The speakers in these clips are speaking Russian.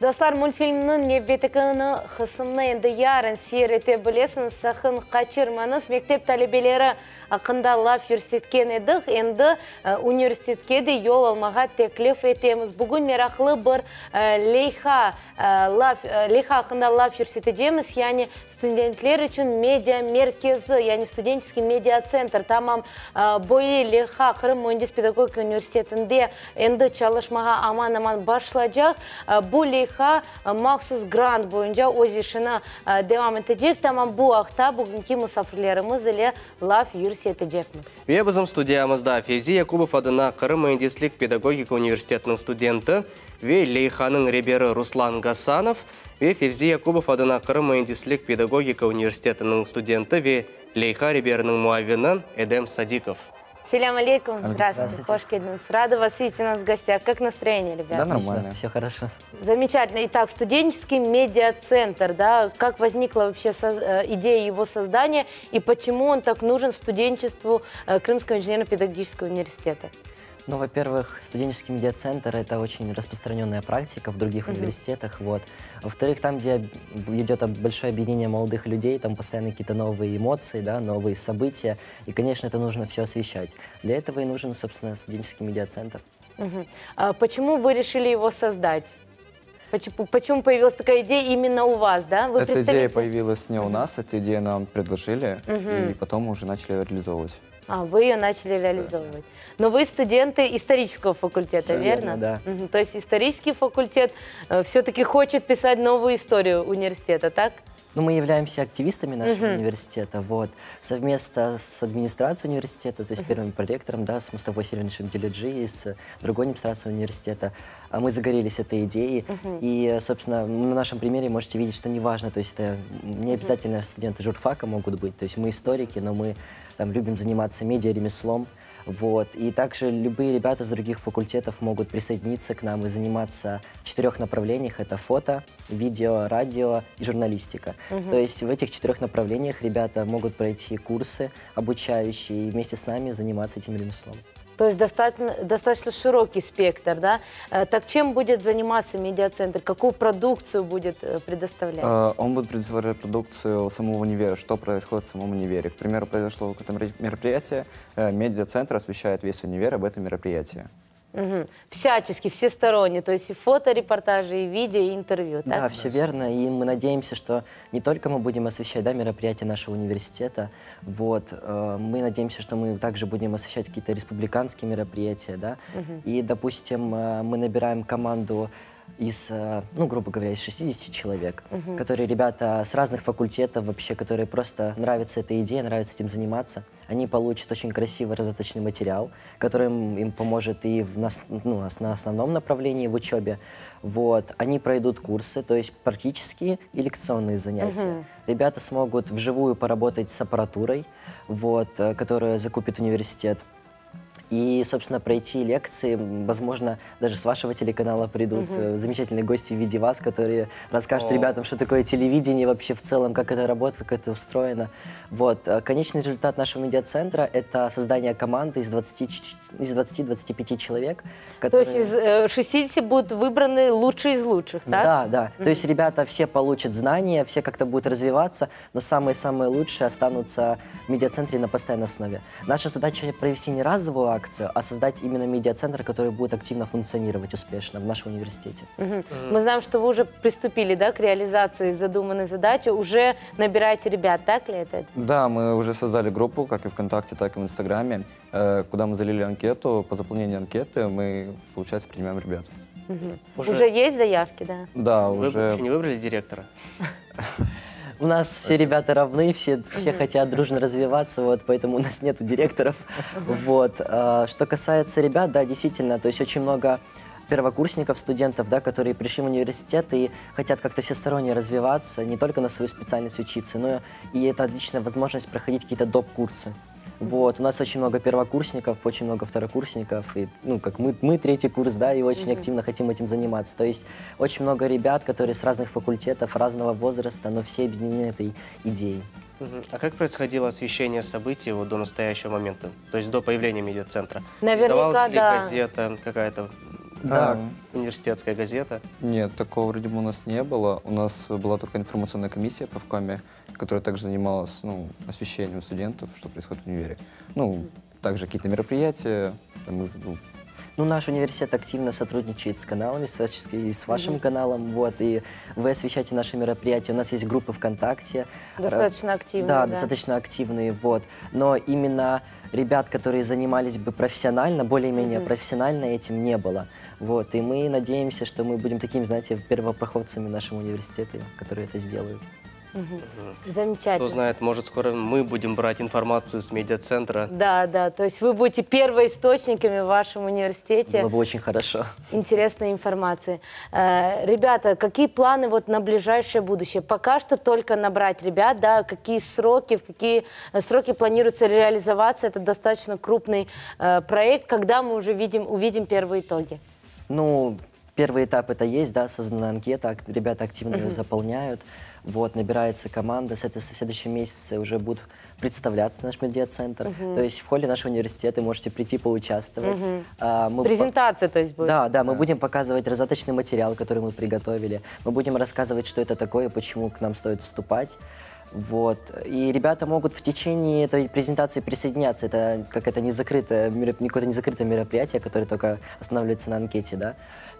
Достар мультфильмнің небетікіні қысымны енді ярын сиерете білесін, сақын қачырмаңыз. Мектеп тәлебелері ақында лав юрсеткен едік, енді университетке де yol алмаға теклиф етеміз. Бүгін мерақылы бір лейха, ақында лав юрсетедеміз, яғни студентлер үшін медиа меркезі, яғни студенческий медиа центр. Тамам бойы лейха Қырым Мөндес педагогика университетінде енді çalışmaға аман-аман башылacak. Бұл лейха ЖК махсус грант бойынша өз ишини дewam этежек таман бу ақта бүгінгі мусафирлерибиз эле лав юрс этежекмиз мээ биздин студиябызда февзи якубов адына кырым мөендислик педагогика университетінің студенті, ве Лейханың ребери руслан гасанов. Ве февзи якубов адына кырым мөендислик педагогика университетінің студенті, ве лейха реберинин муавини эдем садиков. Селям алейкум, здравствуйте, келдіңіз. Рада вас видеть у нас в гостях. Как настроение, ребята? Да, нормально, все хорошо. Замечательно. Итак, студенческий медиацентр, да, как возникла вообще э, идея его создания и почему он так нужен студенчеству э, Крымского инженерно-педагогического университета? Ну, во-первых, студенческий медиацентр – это очень распространенная практика в других mm -hmm. университетах. Вот. Во-вторых, там, где идет большое объединение молодых людей, там постоянно какие-то новые эмоции, да, новые события. И, конечно, это нужно все освещать. Для этого и нужен, собственно, студенческий медиацентр. Mm -hmm. а почему вы решили его создать? Почему, почему появилась такая идея именно у вас, да? Вы Эта идея появилась не у нас, эту идею нам предложили, угу. и потом уже начали реализовывать. А, вы ее начали реализовывать. Но вы студенты исторического факультета, Все верно? верно да. Угу. То есть исторический факультет э, все-таки хочет писать новую историю университета, так? Ну, мы являемся активистами нашего uh университета, вот, совместно с администрацией университета, то есть uh первым проректором, да, с Мустафой Селеновичем Делиджи и с другой администрацией университета, мы загорелись этой идеей, uh и, собственно, на нашем примере можете видеть, что неважно, то есть это не обязательно студенты журфака могут быть, то есть мы историки, но мы там любим заниматься медиа-ремеслом, вот. И также любые ребята с других факультетов могут присоединиться к нам и заниматься в четырех направлениях. Это фото, видео, радио и журналистика. Угу. То есть в этих четырех направлениях ребята могут пройти курсы обучающие и вместе с нами заниматься этим ремеслом. То есть достаточно, достаточно широкий спектр, да? Э, так чем будет заниматься медиацентр? Какую продукцию будет э, предоставлять? Э, он будет предоставлять продукцию самого универа, что происходит в самом универе. К примеру, произошло какое-то мероприятие, медиацентр освещает весь универ об этом мероприятии. Угу. Всячески, всесторонне, то есть и фоторепортажи, и видео, и интервью. Так? Да, все верно, и мы надеемся, что не только мы будем освещать да, мероприятия нашего университета, вот, э, мы надеемся, что мы также будем освещать какие-то республиканские мероприятия, да, угу. и, допустим, э, мы набираем команду из, э, ну, грубо говоря, из 60 человек, угу. которые ребята с разных факультетов вообще, которые просто нравится эта идея, нравится этим заниматься. Они получат очень красивый раздаточный материал, который им, им поможет и в, нас, ну, на основном направлении в учебе. Вот. Они пройдут курсы, то есть практические и лекционные занятия. Угу. Ребята смогут вживую поработать с аппаратурой, вот, э, которую закупит университет и, собственно, пройти лекции. Возможно, даже с вашего телеканала придут угу. замечательные гости в виде вас, которые расскажут О. ребятам, что такое телевидение вообще в целом, как это работает, как это устроено. Вот. Э, конечный результат нашего медиацентра – это создание команды из 20 из 20-25 человек. Которые... То есть из 60 э, будут выбраны лучшие из лучших? Да, да. Mm -hmm. То есть ребята все получат знания, все как-то будут развиваться, но самые-самые лучшие останутся в медиацентре на постоянной основе. Наша задача провести не разовую акцию, а создать именно медиацентр, который будет активно функционировать успешно в нашем университете. -hmm. Mm -hmm. Мы знаем, что вы уже приступили да, к реализации задуманной задачи, уже набираете ребят, так ли это? Да, мы уже создали группу, как и ВКонтакте, так и в Инстаграме, э, куда мы залили анкету. По заполнению анкеты мы, получается, принимаем ребят. Угу. Уже... уже есть заявки, да? Да, Вы уже. еще не выбрали директора? У нас все ребята равны, все, все хотят дружно развиваться, вот, поэтому у нас нету директоров. Вот. А, что касается ребят, да, действительно, то есть очень много первокурсников, студентов, да, которые пришли в университет и хотят как-то всесторонне развиваться, не только на свою специальность учиться, но и это отличная возможность проходить какие-то доп-курсы. Вот, у нас очень много первокурсников, очень много второкурсников, и, ну, как мы, мы третий курс, да, и очень mm -hmm. активно хотим этим заниматься. То есть очень много ребят, которые с разных факультетов, разного возраста, но все объединены этой идеей. А как происходило освещение событий вот до настоящего момента, то есть до появления медиацентра? Наверняка, Издавалась ли да. газета какая-то Да. Университетская газета. Нет, такого вроде бы у нас не было. У нас была только информационная комиссия по ВКОМе, которая также занималась ну, освещением студентов, что происходит в универе. Ну, также какие-то мероприятия, там, ну, Ну, наш университет активно сотрудничает с каналами, с, и с вашим каналом, вот, и вы освещаете наши мероприятия. У нас есть группы ВКонтакте. Достаточно активные, Да, да. достаточно активные, вот. Но именно ребят, которые занимались бы профессионально, более-менее профессионально этим не было. Вот, и мы надеемся, что мы будем такими, знаете, первопроходцами нашего университета, которые это сделают. Замечательно. Кто знает, может, скоро мы будем брать информацию с медиацентра. Да, да, то есть вы будете первоисточниками в вашем университете Было бы очень хорошо. интересной информации. Э, Ребята, какие планы вот на ближайшее будущее? Пока что только набрать ребят, да, какие сроки, в какие э, сроки планируется реализоваться? Это достаточно крупный э, проект, когда мы уже видим, увидим первые итоги? Ну, первый этап это есть, да, создана анкета, ребята активно ее заполняют. Вот, набирается команда, с этой- в следующем месяце уже будут представляться наш медиацентр. То есть в холле нашего университета можете прийти поучаствовать. А, мы по- Презентация, то есть будет? Да, да, мы будем показывать разоточный материал, который мы приготовили. Мы будем рассказывать, что это такое, почему к нам стоит вступать. Вот. И ребята могут в течение этой презентации присоединяться. Это как это не закрытое, какое-то не закрытое мероприятие, которое только останавливается на анкете, да.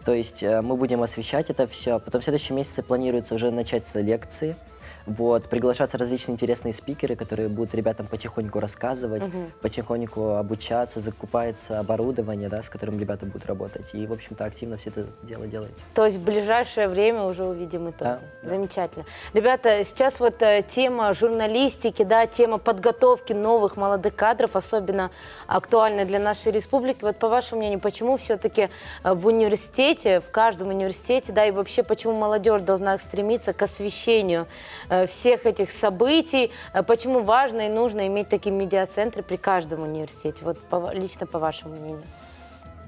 То есть э, мы будем освещать это все. Потом в следующем месяце планируется уже начать лекции. Вот, приглашаться различные интересные спикеры, которые будут ребятам потихоньку рассказывать, потихоньку обучаться, закупается оборудование, да, с которым ребята будут работать. И, в общем-то, активно все это дело делается. То есть в ближайшее время уже увидим итог. Да, Замечательно. Ребята, сейчас вот э, тема журналистики, да, тема подготовки новых молодых кадров особенно актуальна для нашей республики. Вот по вашему мнению, почему все-таки в университете, в каждом университете, да, и вообще почему молодежь должна стремиться к освещению э, всех этих событий, э, почему важно и нужно иметь такие медиацентры при каждом университете? Вот по- лично по вашему мнению.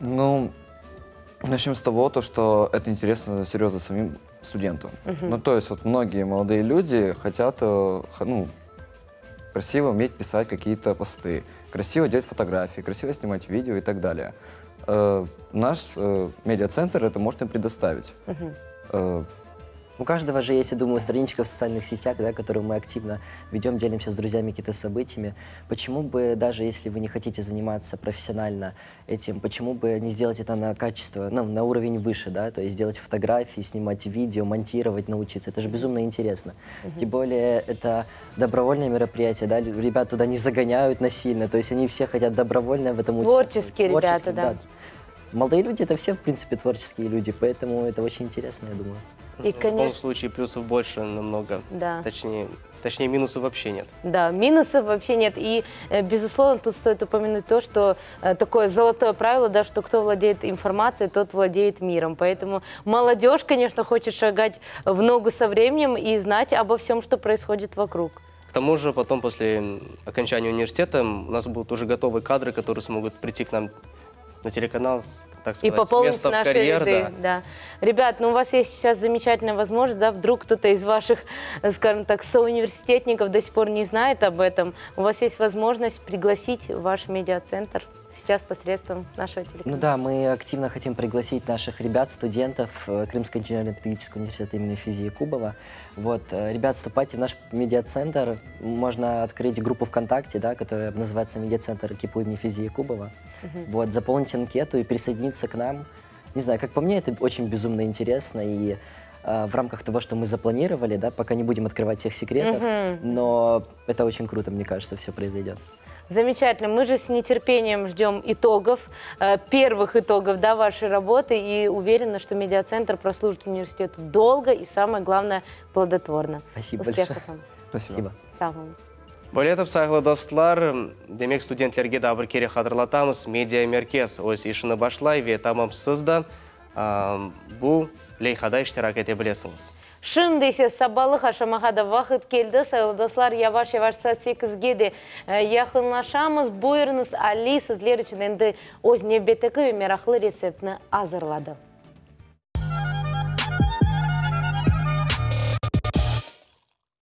Ну, начнем с того, то, что это интересно серьезно самим студентам. Ну, то есть вот многие молодые люди хотят, э, ну, красиво уметь писать какие-то посты, красиво делать фотографии, красиво снимать видео и так далее. Э, наш э, медиацентр это может им предоставить. Э, У каждого же есть, я думаю, страничка в социальных сетях, да, которую мы активно ведем, делимся с друзьями какими-то событиями. Почему бы, даже если вы не хотите заниматься профессионально этим, почему бы не сделать это на качество, ну, на уровень выше, да, то есть делать фотографии, снимать видео, монтировать, научиться. Это же безумно интересно. Тем более это добровольное мероприятие, да, ребят туда не загоняют насильно, то есть они все хотят добровольно в этом участвовать. Творческие ребята, да. Молодые люди это все, в принципе, творческие люди, поэтому это очень интересно, я думаю. И, В любом конечно, случае плюсов больше намного. Да. Точнее, точнее минусов вообще нет. Да, минусов вообще нет. И, э, безусловно, тут стоит упомянуть то, что э, такое золотое правило, да, что кто владеет информацией, тот владеет миром. Поэтому молодежь, конечно, хочет шагать в ногу со временем и знать обо всем, что происходит вокруг. К тому же потом, после окончания университета, у нас будут уже готовые кадры, которые смогут прийти к нам на телеканал, так И сказать, с пополнить наши карьер. ряды. да. Да. Ребят, ну у вас есть сейчас замечательная возможность, да, вдруг кто-то из ваших, скажем так, соуниверситетников до сих пор не знает об этом. У вас есть возможность пригласить в ваш медиацентр сейчас посредством нашего телеканала. Ну да, мы активно хотим пригласить наших ребят, студентов э, Крымского инженерно-педагогического университета имени Физии Кубова. Вот, э, ребят, вступайте в наш медиацентр. Можно открыть группу ВКонтакте, да, которая называется «Медиацентр КИПУ имени Физии Кубова». Вот, заполнить анкету и присоединиться к нам. Не знаю, как по мне, это очень безумно интересно и э, в рамках того, что мы запланировали, да, пока не будем открывать всех секретов, но это очень круто, мне кажется, все произойдет. Замечательно. Мы же с нетерпением ждем итогов, э, первых итогов да, вашей работы и уверены, что медиацентр прослужит университету долго и, самое главное, плодотворно. Спасибо Успехов большое. вам. спасибо. Спасибо. Сау болыңыз. Болетіп сағылы достлар, демек студенттерге да бір кере қадырлатамыз, медиа меркез өз ішіні башлай, ве тамамсызда бұл лейхада іштирак ете білесіңіз. Шын десе сабалық ашамаға да вақыт келді. Сайлыдаслар яваш-яваш сәт секізге де яқынлашамыз. Бойырыңыз Али сізлер үшін әнді өзіне бетікі өмер рецептіні азырлады.